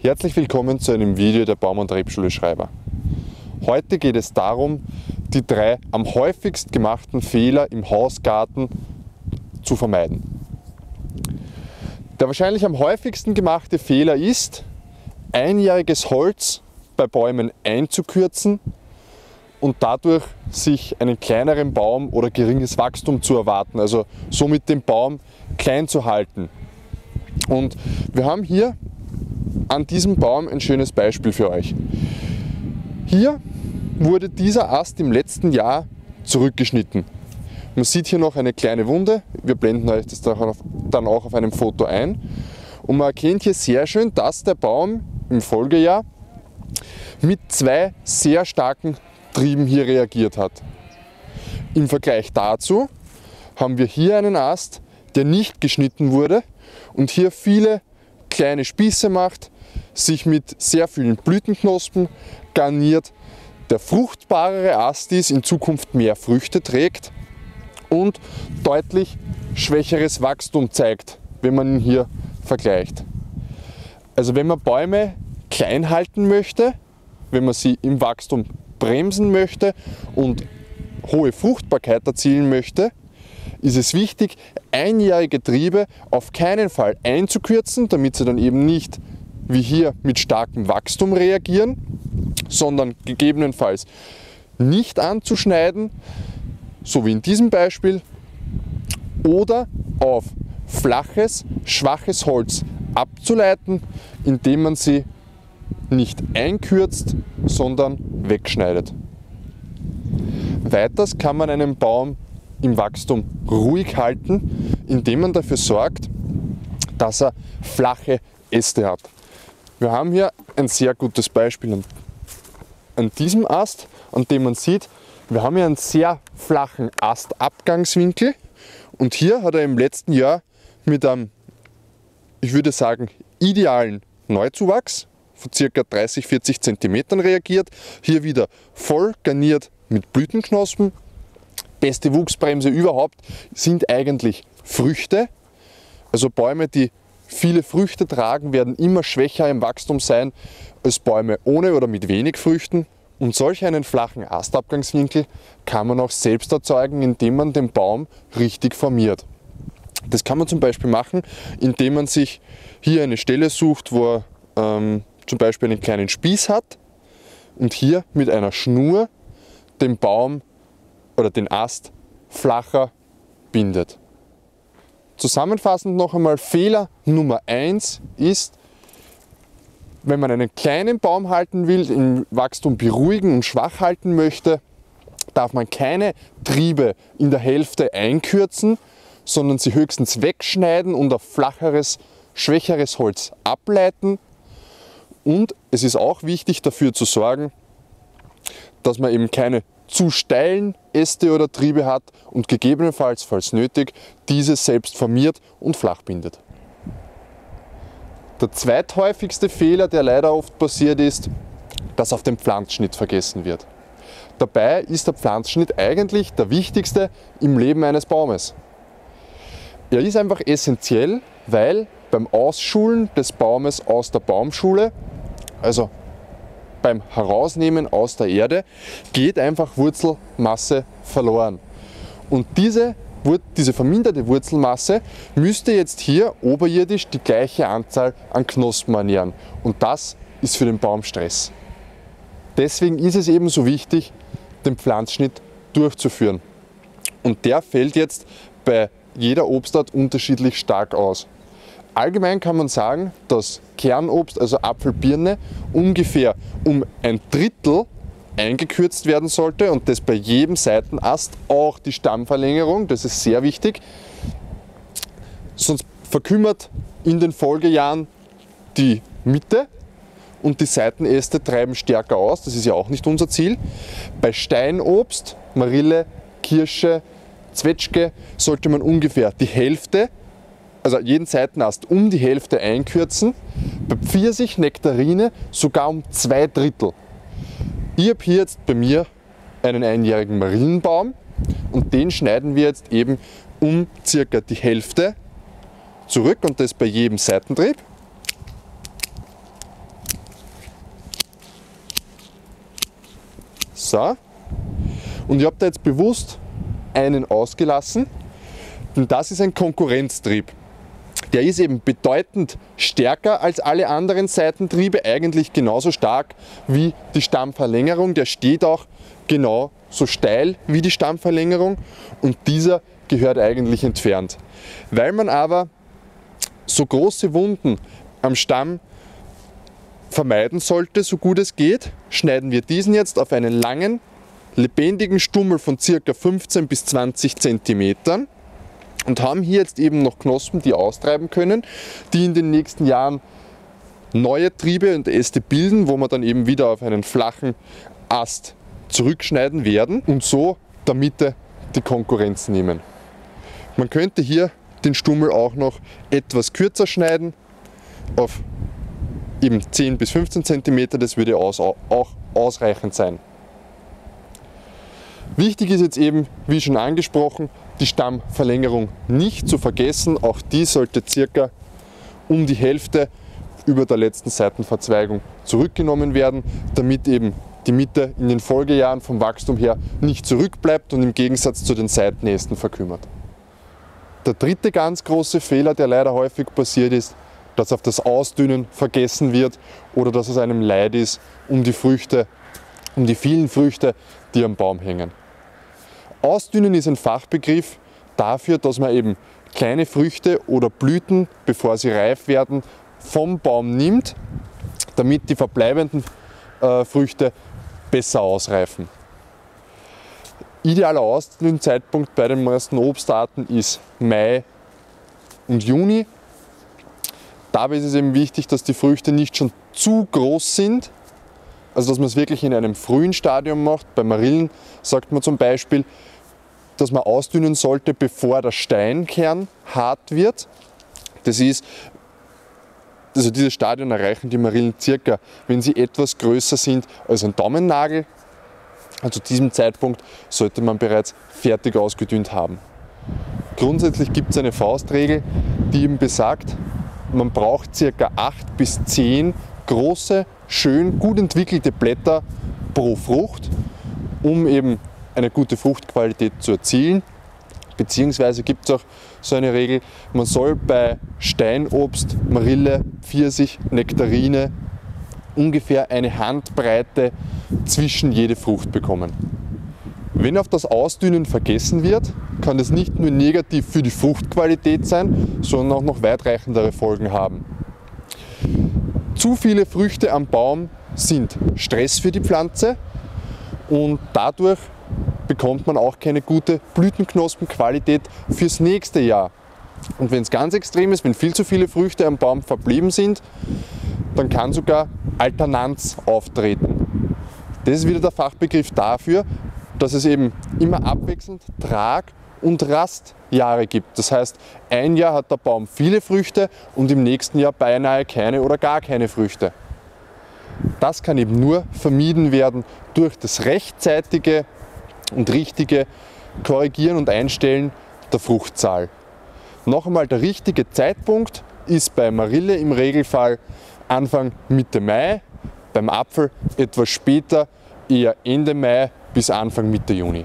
Herzlich willkommen zu einem Video der Baum- und Rebschule Schreiber. Heute geht es darum, die drei am häufigst gemachten Fehler im Hausgarten zu vermeiden. Der wahrscheinlich am häufigsten gemachte Fehler ist, einjähriges Holz bei Bäumen einzukürzen und dadurch sich einen kleineren Baum oder geringes Wachstum zu erwarten, also somit den Baum klein zu halten. Und wir haben hier an diesem Baum ein schönes Beispiel für euch. Hier wurde dieser Ast im letzten Jahr zurückgeschnitten. Man sieht hier noch eine kleine Wunde, wir blenden euch das dann auch auf einem Foto ein. Und man erkennt hier sehr schön, dass der Baum im Folgejahr mit zwei sehr starken Trieben hier reagiert hat. Im Vergleich dazu haben wir hier einen Ast, der nicht geschnitten wurde und hier viele kleine Spieße macht, sich mit sehr vielen Blütenknospen garniert, der fruchtbarere Ast ist, in Zukunft mehr Früchte trägt und deutlich schwächeres Wachstum zeigt, wenn man ihn hier vergleicht. Also wenn man Bäume klein halten möchte, wenn man sie im Wachstum bremsen möchte und hohe Fruchtbarkeit erzielen möchte, ist es wichtig, einjährige Triebe auf keinen Fall einzukürzen, damit sie dann eben nicht wie hier mit starkem Wachstum reagieren, sondern gegebenenfalls nicht anzuschneiden, so wie in diesem Beispiel, oder auf flaches, schwaches Holz abzuleiten, indem man sie nicht einkürzt, sondern wegschneidet. Weiters kann man einen Baum im Wachstum ruhig halten, indem man dafür sorgt, dass er flache Äste hat. Wir haben hier ein sehr gutes Beispiel an, diesem Ast, an dem man sieht, wir haben hier einen sehr flachen Astabgangswinkel und hier hat er im letzten Jahr mit einem, ich würde sagen, idealen Neuzuwachs von ca. 30-40 cm reagiert. Hier wieder voll garniert mit Blütenknospen. Beste Wuchsbremse überhaupt sind eigentlich Früchte. Also Bäume, die viele Früchte tragen, werden immer schwächer im Wachstum sein als Bäume ohne oder mit wenig Früchten. Und solch einen flachen Astabgangswinkel kann man auch selbst erzeugen, indem man den Baum richtig formiert. Das kann man zum Beispiel machen, indem man sich hier eine Stelle sucht, wo er ähm, zum Beispiel einen kleinen Spieß hat und hier mit einer Schnur den Baum oder den Ast flacher bindet. Zusammenfassend noch einmal, Fehler Nummer 1 ist, wenn man einen kleinen Baum halten will, im Wachstum beruhigen und schwach halten möchte, darf man keine Triebe in der Hälfte einkürzen, sondern sie höchstens wegschneiden und auf flacheres, schwächeres Holz ableiten. Und es ist auch wichtig dafür zu sorgen, dass man eben keine zu steilen Äste oder Triebe hat und gegebenenfalls, falls nötig, diese selbst formiert und flach bindet. Der zweithäufigste Fehler, der leider oft passiert ist, dass auf den Pflanzschnitt vergessen wird. Dabei ist der Pflanzschnitt eigentlich der wichtigste im Leben eines Baumes. Er ist einfach essentiell, weil beim Ausschulen des Baumes aus der Baumschule, also beim Herausnehmen aus der Erde geht einfach Wurzelmasse verloren. Und diese, diese verminderte Wurzelmasse müsste jetzt hier oberirdisch die gleiche Anzahl an Knospen ernähren. Und das ist für den Baum Stress. Deswegen ist es eben so wichtig, den Pflanzschnitt durchzuführen. Und der fällt jetzt bei jeder Obstart unterschiedlich stark aus. Allgemein kann man sagen, dass Kernobst, also Apfel, Birne, ungefähr um ein Drittel eingekürzt werden sollte und das bei jedem Seitenast, auch die Stammverlängerung, das ist sehr wichtig. Sonst verkümmert in den Folgejahren die Mitte und die Seitenäste treiben stärker aus, das ist ja auch nicht unser Ziel. Bei Steinobst, Marille, Kirsche, Zwetschge sollte man ungefähr die Hälfte also jeden Seitenast um die Hälfte einkürzen, bei Pfirsich, Nektarine sogar um zwei Drittel. Ich habe hier jetzt bei mir einen einjährigen Marienbaum und den schneiden wir jetzt eben um circa die Hälfte zurück und das bei jedem Seitentrieb. So. Und ich habe da jetzt bewusst einen ausgelassen, denn das ist ein Konkurrenztrieb. Der ist eben bedeutend stärker als alle anderen Seitentriebe, eigentlich genauso stark wie die Stammverlängerung. Der steht auch genau so steil wie die Stammverlängerung und dieser gehört eigentlich entfernt. Weil man aber so große Wunden am Stamm vermeiden sollte, so gut es geht, schneiden wir diesen jetzt auf einen langen, lebendigen Stummel von ca. 15 bis 20 cm und haben hier jetzt eben noch Knospen, die austreiben können, die in den nächsten Jahren neue Triebe und Äste bilden, wo wir dann eben wieder auf einen flachen Ast zurückschneiden werden und so der Mitte die Konkurrenz nehmen. Man könnte hier den Stummel auch noch etwas kürzer schneiden, auf eben 10 bis 15 cm, das würde auch ausreichend sein. Wichtig ist jetzt eben, wie schon angesprochen, die Stammverlängerung nicht zu vergessen. Auch die sollte circa um die Hälfte über der letzten Seitenverzweigung zurückgenommen werden, damit eben die Mitte in den Folgejahren vom Wachstum her nicht zurückbleibt und im Gegensatz zu den Seitenästen verkümmert. Der dritte ganz große Fehler, der leider häufig passiert ist, dass auf das Ausdünnen vergessen wird oder dass es einem Leid ist um die Früchte, um die vielen Früchte, die am Baum hängen. Ausdünnen ist ein Fachbegriff dafür, dass man eben kleine Früchte oder Blüten, bevor sie reif werden, vom Baum nimmt, damit die verbleibenden äh, Früchte besser ausreifen. Idealer Ausdünnzeitpunkt bei den meisten Obstarten ist Mai und Juni. Dabei ist es eben wichtig, dass die Früchte nicht schon zu groß sind, also dass man es wirklich in einem frühen Stadium macht. Bei Marillen sagt man zum Beispiel, dass man ausdünnen sollte, bevor der Steinkern hart wird. Das ist, also dieses Stadion erreichen die Marillen circa, wenn sie etwas größer sind als ein Daumennagel. Also zu diesem Zeitpunkt sollte man bereits fertig ausgedünnt haben. Grundsätzlich gibt es eine Faustregel, die eben besagt, man braucht circa 8 bis 10 große, schön gut entwickelte Blätter pro Frucht, um eben eine gute Fruchtqualität zu erzielen. Beziehungsweise gibt es auch so eine Regel, man soll bei Steinobst, Marille, Pfirsich, Nektarine ungefähr eine Handbreite zwischen jede Frucht bekommen. Wenn auf das Ausdünnen vergessen wird, kann das nicht nur negativ für die Fruchtqualität sein, sondern auch noch weitreichendere Folgen haben. Zu viele Früchte am Baum sind Stress für die Pflanze und dadurch bekommt man auch keine gute Blütenknospenqualität fürs nächste Jahr. Und wenn es ganz extrem ist, wenn viel zu viele Früchte am Baum verblieben sind, dann kann sogar Alternanz auftreten. Das ist wieder der Fachbegriff dafür, dass es eben immer abwechselnd Trag- und Rastjahre gibt. Das heißt, ein Jahr hat der Baum viele Früchte und im nächsten Jahr beinahe keine oder gar keine Früchte. Das kann eben nur vermieden werden durch das rechtzeitige und richtige Korrigieren und Einstellen der Fruchtzahl. Noch einmal, der richtige Zeitpunkt ist bei Marille im Regelfall Anfang Mitte Mai, beim Apfel etwas später, eher Ende Mai bis Anfang Mitte Juni.